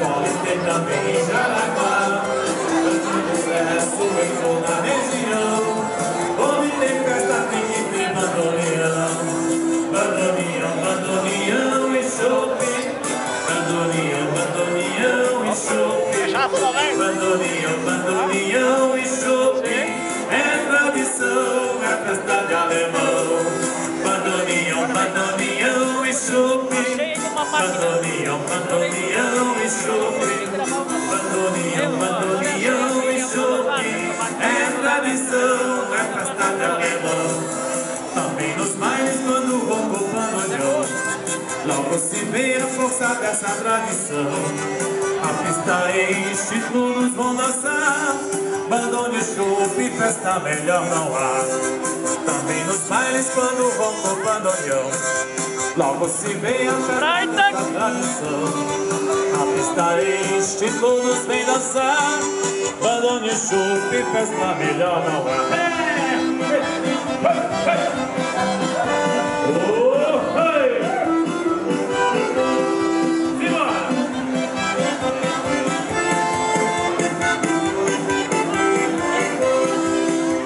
Paulo e tem também em Jaraguá. Antigo sucesso em toda a região. Onde tem festa tem que ter bandoneão. Bandoneão, bandoneão e chope. Bandoneão, bandoneão e chope. Bandoneão, bandoneão Bandoneão, bandoneão e chope. Bandoneão, bandoneão e chope. É tradição, é festa de alemão. Também nos bailes quando ronca o bandoneão. Logo se vê a força dessa tradição. A pista enche, todos vão dançar. Bandone, chope, festa melhor não há. Também nos bailes quando ronca o bandoneão. Logo se vê a dessa tradição. A pista enche, todos vêm dançar. Bandone, chope, festa melhor não há. É!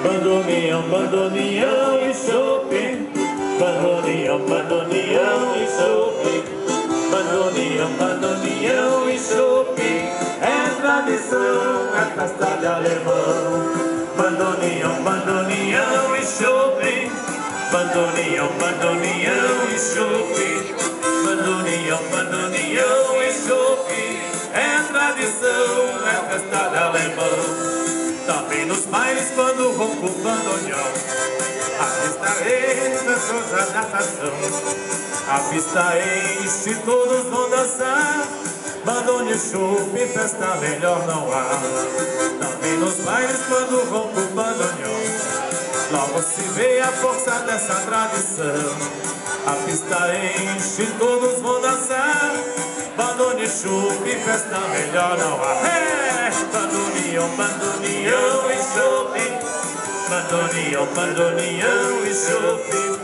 Bandoneão, bandoneão e chope Bandoneão, bandoneão de alemão. Bandoneão, bandoneão e chope. Bandoneão, bandoneão e chope. Bandoneão, bandoneão e chope. É tradição, é festa de alemão. Também nos bailes quando ronco o bandoneão. A pista enche, pessoas a natação A pista enche, todos vão dançar Bandone, chupe, festa melhor não há Também nos bailes quando ronco o bandoneão Logo se vê a força dessa tradição A pista enche, todos vão dançar Bandone, chupe, festa melhor não há é, Bandoneão, bandoneão e chupe Bandoneão, bandoneão e chupe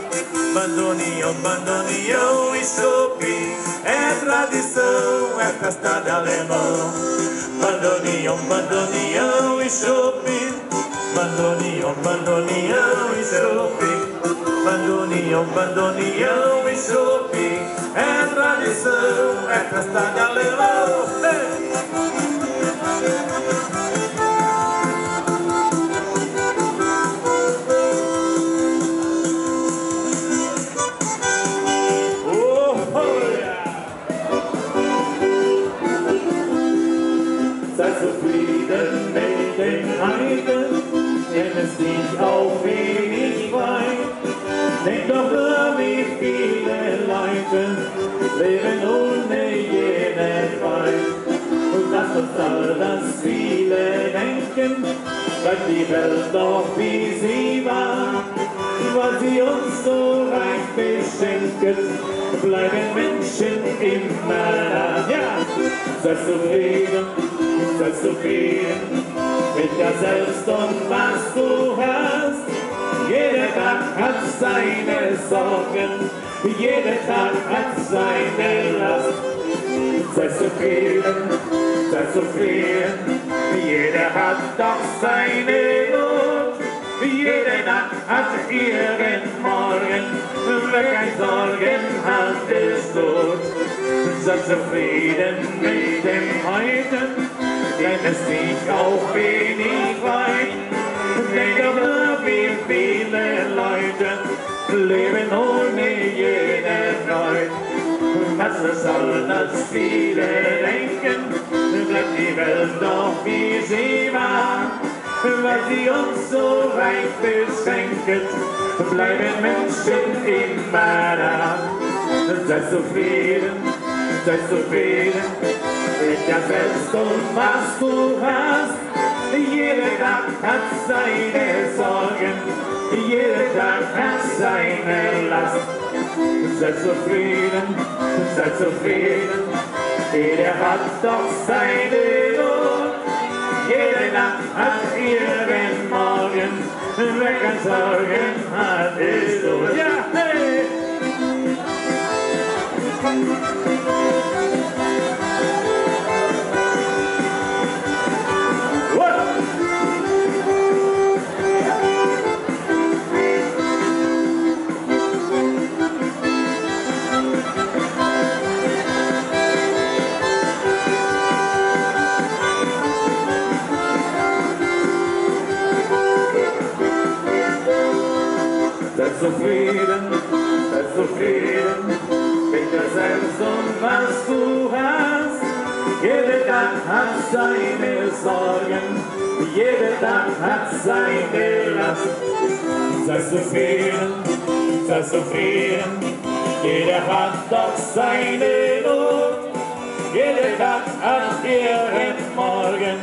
Bandoneão, bandoneão e chupe É tradição, é festa de alemão. Bandoneão, bandoneão e chupe Bandoneão, bandoneão e chope. Bandoneão, bandoneão e chope. É tradição, é festa de alemão Denk doch nur, wie viele Leute leben ohne jenen Feind. Und lass uns all das viele denken, bleibt die Welt doch wie sie war. Weil sie uns so reich beschenkt, bleiben Menschen immer da. Ja, sei zufrieden, sei zufrieden mit dir selbst und was du hast. Tag hat seine Sorgen, jeder Tag hat seine Last. Sei zufrieden, sei zufrieden, jeder hat doch seine Not. Jede Nacht hat ihren Morgen, wer kein Sorgen hat, ist tot. Sei zufrieden mit dem Heute, denn es liegt auch wenig leben ohne jede Freude. Was soll das viele denken, bleibt die Welt doch wie sie war. Weil sie uns so reich beschenkt, bleiben Menschen immer da. Sei zufrieden, sei zufrieden, mit dir selbst und was du hast. Jeder Tag hat seine Sorgen, jeder Tag hat seine Last. Sei zufrieden, sei zufrieden, jeder hat doch seine Not. Jede Nacht hat ihren Morgen, wer kein Sorgen hat, ist zufrieden mit dir selbst und was du hast. Jeder Tag hat seine Sorgen, jeder Tag hat seine Last. Sei zufrieden, sei zufrieden, jeder hat doch seine Not. Jeder Tag hat ihren Morgen,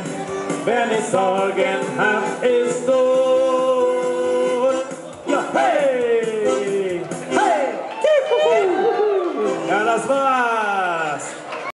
wer nicht Sorgen hat, ist tot. Ja, hey! Das war's!